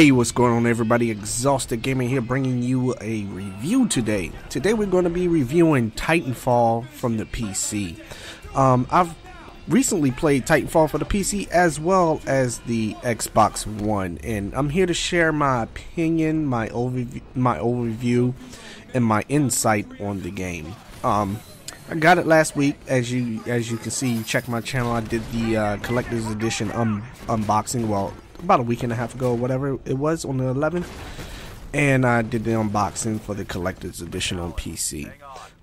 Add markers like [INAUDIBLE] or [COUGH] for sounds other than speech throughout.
Hey, what's going on, everybody? Exhausted Gaming here, bringing you a review today. Today, we're going to be reviewing Titanfall from the PC. Um, I've recently played Titanfall for the PC as well as the Xbox One, and I'm here to share my opinion, my overview, my overview, and my insight on the game. Um, I got it last week, as you as you can see. Check my channel. I did the uh, collector's edition un unboxing. Well, about a week and a half ago, whatever it was, on the 11th. And I did the unboxing for the collector's edition on PC.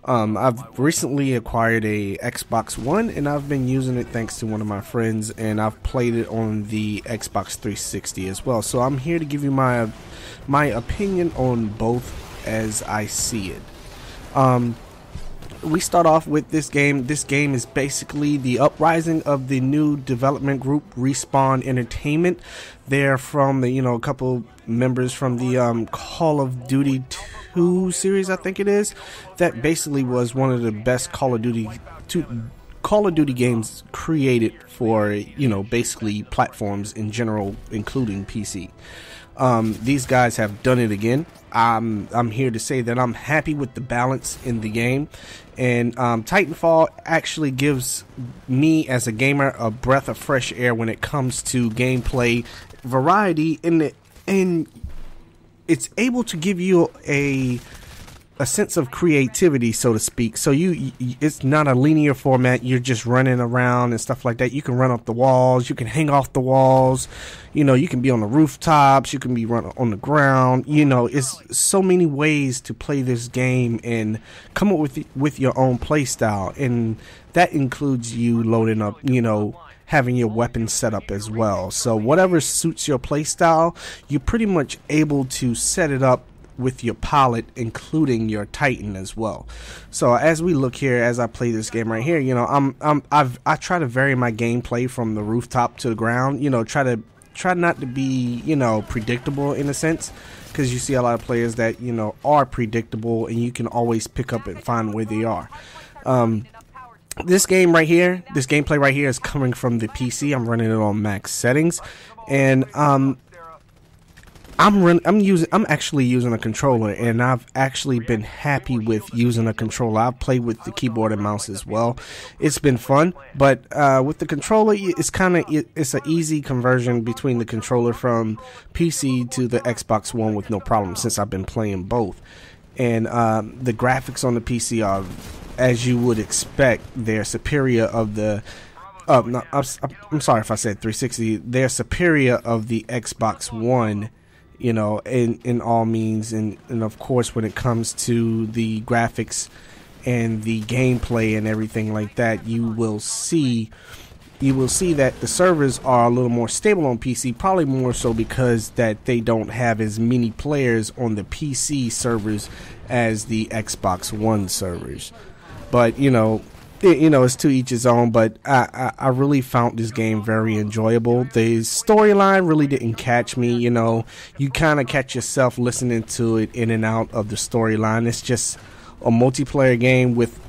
Um, I've recently acquired a Xbox One, and I've been using it thanks to one of my friends, and I've played it on the Xbox 360 as well. So I'm here to give you my my opinion on both as I see it. Um, we start off with this game. This game is basically the uprising of the new development group Respawn Entertainment. They're from the you know a couple members from the um, Call of Duty 2 series, I think it is. That basically was one of the best Call of Duty 2 Call of Duty games created for you know basically platforms in general, including PC. Um, these guys have done it again. I'm I'm here to say that I'm happy with the balance in the game, and um, Titanfall actually gives me as a gamer a breath of fresh air when it comes to gameplay variety, and and it's able to give you a a sense of creativity, so to speak. So you, it's not a linear format. You're just running around and stuff like that. You can run up the walls. You can hang off the walls. You know, you can be on the rooftops. You can be run on the ground. You know, it's so many ways to play this game and come up with with your own play style, and that includes you loading up. You know, having your weapon set up as well. So whatever suits your playstyle, you're pretty much able to set it up with your pilot, including your Titan as well. So as we look here, as I play this game right here, you know, I'm, I'm, I've, I try to vary my gameplay from the rooftop to the ground. You know, try to try not to be, you know, predictable in a sense, because you see a lot of players that you know are predictable, and you can always pick up and find where they are. Um, this game right here, this gameplay right here is coming from the PC. I'm running it on max settings, and um, I'm run I'm using I'm actually using a controller and I've actually been happy with using a controller. I've played with the keyboard and mouse as well. It's been fun, but uh, with the controller it's kind of it's an easy conversion between the controller from PC to the Xbox One with no problem since I've been playing both. And um, the graphics on the PC are as you would expect, they're superior of the uh, no, I'm, I'm sorry if I said 360. They're superior of the Xbox One you know, in in all means, and and of course when it comes to the graphics and the gameplay and everything like that, you will see you will see that the servers are a little more stable on PC, probably more so because that they don't have as many players on the PC servers as the Xbox One servers. But you know, you know, it's to each his own, but I, I, I really found this game very enjoyable. The storyline really didn't catch me, you know. You kind of catch yourself listening to it in and out of the storyline. It's just a multiplayer game with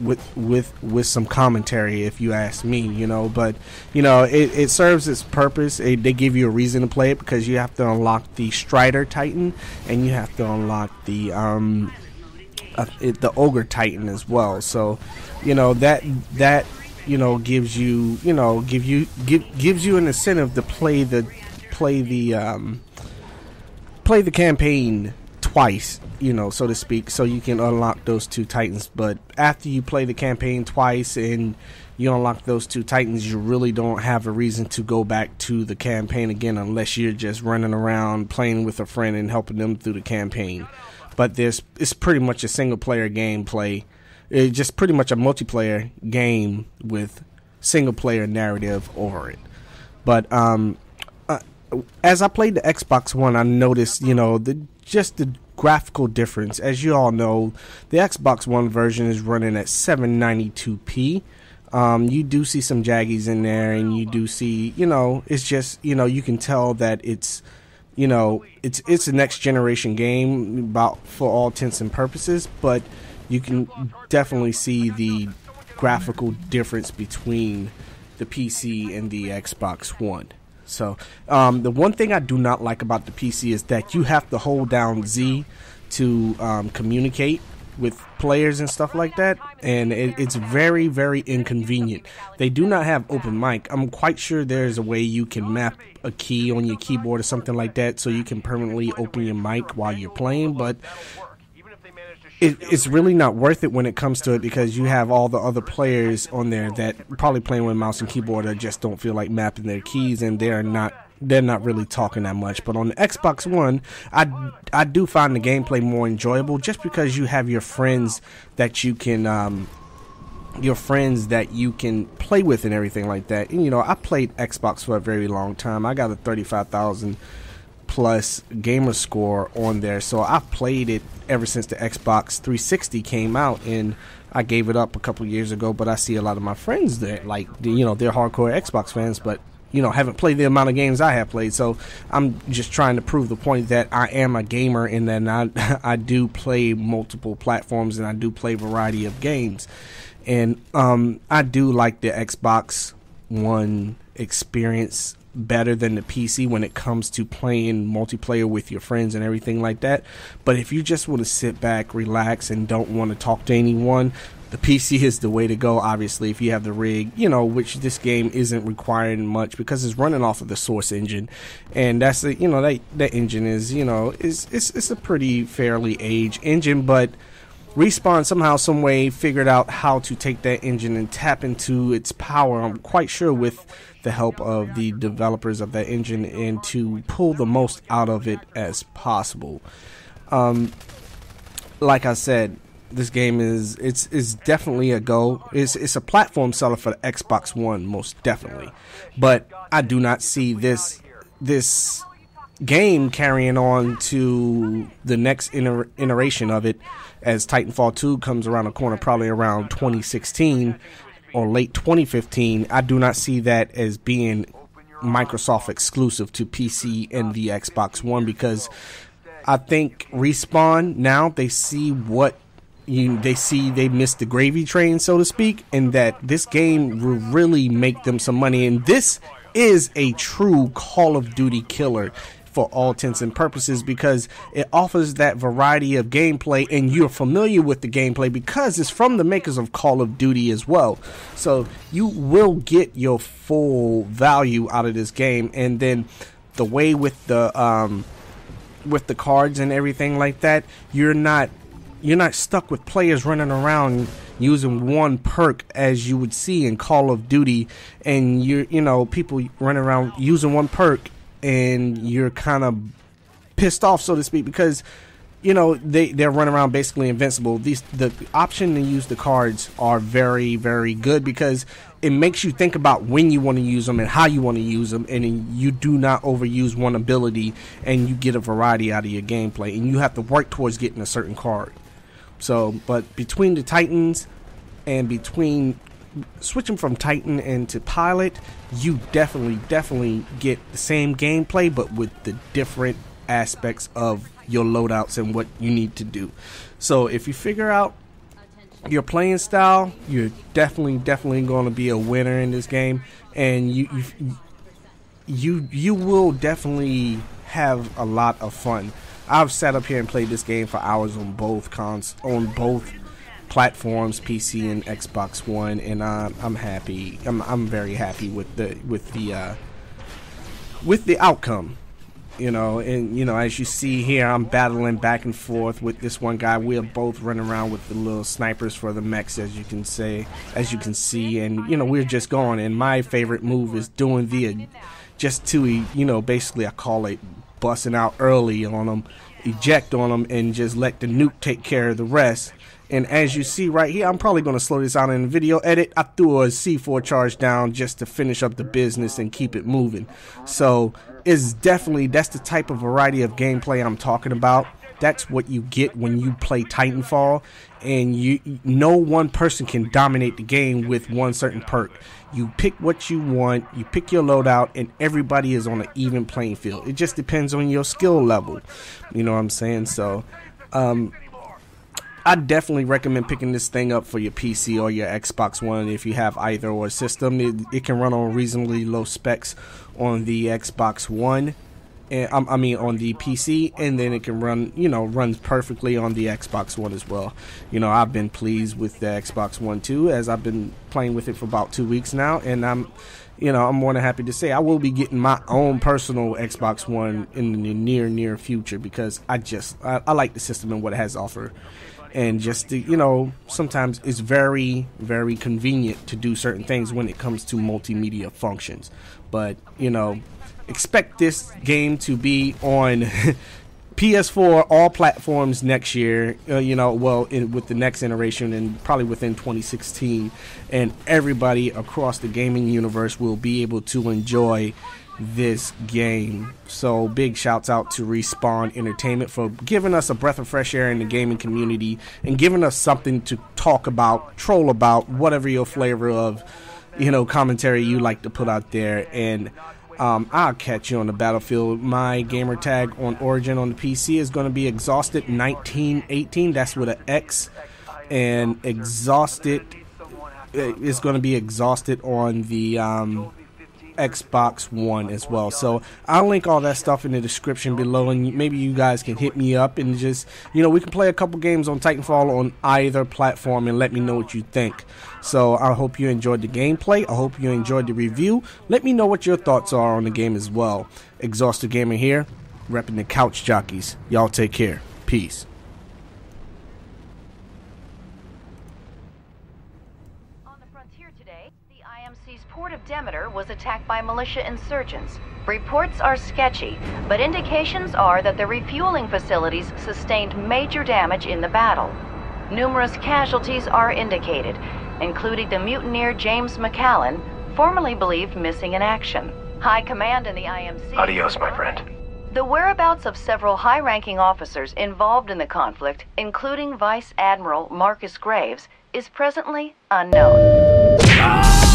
with with with some commentary if you ask me you know but you know it, it serves its purpose it, they give you a reason to play it because you have to unlock the Stryder titan and you have to unlock the um uh, it, the ogre titan as well. So you know that that you know gives you you know give you give, gives you an incentive to play the play the um, play the campaign twice you know so to speak so you can unlock those two titans. But after you play the campaign twice and you unlock those two titans you really don't have a reason to go back to the campaign again unless you're just running around playing with a friend and helping them through the campaign but there's it's pretty much a single player gameplay it's just pretty much a multiplayer game with single player narrative over it. But um, uh, as I played the Xbox One, I noticed you know the just the graphical difference. As you all know, the Xbox One version is running at 792p. Um, you do see some jaggies in there, and you do see, you know, it's just, you know, you can tell that it's, you know, it's it's a next generation game about for all intents and purposes, but you can definitely see the graphical difference between the PC and the Xbox One. So um, the one thing I do not like about the PC is that you have to hold down Z to um, communicate with players and stuff like that, and it, it's very, very inconvenient. They do not have open mic. I'm quite sure there's a way you can map a key on your keyboard or something like that so you can permanently open your mic while you're playing, but it, it's really not worth it when it comes to it because you have all the other players on there that probably playing with mouse and keyboard that just don't feel like mapping their keys and they're not they're not really talking that much. But on the Xbox One, I, I do find the gameplay more enjoyable just because you have your friends that you can um, your friends that you can play with and everything like that. And you know, I played Xbox for a very long time. I got a thirty five thousand plus gamer score on there, so I've played it ever since the Xbox 360 came out and I gave it up a couple years ago, but I see a lot of my friends that like you know they're hardcore Xbox fans, but you know haven't played the amount of games I have played. So I'm just trying to prove the point that I am a gamer and that I [LAUGHS] I do play multiple platforms and I do play a variety of games, and um, I do like the Xbox One experience better than the PC when it comes to playing multiplayer with your friends and everything like that. But if you just want to sit back, relax, and don't want to talk to anyone, the PC is the way to go. Obviously, if you have the rig, you know, which this game isn't requiring much because it's running off of the Source engine, and that's the you know that that engine is you know is it's it's a pretty fairly aged engine, but Respawn somehow, some way figured out how to take that engine and tap into its power. I'm quite sure with the help of the developers of that engine and to pull the most out of it as possible. Um, like I said, this game is it's is definitely a go. It's it's a platform seller for the Xbox One, most definitely. But I do not see this this game carrying on to the next iter- iteration of it as Titanfall 2 comes around the corner, probably around 2016 or late 2015. I do not see that as being Microsoft exclusive to PC and the Xbox One because I think Respawn now they see what you they see they missed the gravy train so to speak and that this game will really make them some money and this is a true Call of Duty killer for all intents and purposes because it offers that variety of gameplay and you're familiar with the gameplay because it's from the makers of Call of Duty as well. So you will get your full value out of this game and then the way with the um with the cards and everything like that, you're not you're not stuck with players running around using one perk as you would see in Call of Duty and you're you know people running around using one perk and you're kind of pissed off, so to speak, because you know they they're running around basically invincible. These the option to use the cards are very very good because it makes you think about when you want to use them and how you want to use them, and you do not overuse one ability, and you get a variety out of your gameplay, and you have to work towards getting a certain card. So, but between the Titans and between switching from Titan and to Pilot, you definitely, definitely get the same gameplay, but with the different aspects of your loadouts and what you need to do. So if you figure out your playing style, you're definitely, definitely going to be a winner in this game, and you, you, you, you will definitely have a lot of fun. I've sat up here and played this game for hours on both cons on both platforms, PC and Xbox One, and uh, I'm happy. I'm I'm very happy with the with the uh, with the outcome. You know, and you know, as you see here, I'm battling back and forth with this one guy. We're both running around with the little snipers for the mechs, as you can say, as you can see, and you know, we're just going. And my favorite move is doing the just to you know, basically, I call it busting out early on them, eject on them, and just let the nuke take care of the rest and as you see right here, I'm probably going to slow this down in the video edit. I threw a C4 charge down just to finish up the business and keep it moving. So it's definitely, that's the type of variety of gameplay I'm talking about. That's what you get when you play Titanfall, and you no one person can dominate the game with one certain perk. You pick what you want, you pick your loadout, and everybody is on an even playing field. It just depends on your skill level. You know what I'm saying? So, um, I definitely recommend picking this thing up for your PC or your Xbox One if you have either or system. It, it can run on reasonably low specs on the Xbox One, and um, I mean on the PC, and then it can run, you know, runs perfectly on the Xbox One as well. You know, I've been pleased with the Xbox One too, as I've been playing with it for about two weeks now, and I'm, you know, I'm more than happy to say I will be getting my own personal Xbox One in the near near future because I just I, I like the system and what it has to offer and just to, you know sometimes it's very very convenient to do certain things when it comes to multimedia functions. But you know expect this game to be on [LAUGHS] PS4 all platforms next year uh, you know well in, with the next iteration and probably within 2016 and everybody across the gaming universe will be able to enjoy this game. So big shouts out to Respawn Entertainment for giving us a breath of fresh air in the gaming community and giving us something to talk about, troll about, whatever your flavor of, you know, commentary you like to put out there. And um, I'll catch you on the battlefield. My gamer tag on Origin on the PC is going to be Exhausted 1918. That's with an X. And Exhausted uh, is going to be Exhausted on the um, Xbox One as well. So I'll link all that stuff in the description below, and maybe you guys can hit me up and just, you know, we can play a couple games on Titanfall on either platform and let me know what you think. So I hope you enjoyed the gameplay. I hope you enjoyed the review. Let me know what your thoughts are on the game as well. Exhausted Gamer here, repping the Couch Jockeyz. Y'all take care. Peace. Was attacked by militia insurgents. Reports are sketchy, but indications are that the refueling facilities sustained major damage in the battle. Numerous casualties are indicated, including the mutineer James MacAllan, formerly believed missing in action. High command in the IMC... Adios, my friend. The whereabouts of several high-ranking officers involved in the conflict, including Vice Admiral Marcus Graves, is presently unknown. Ah!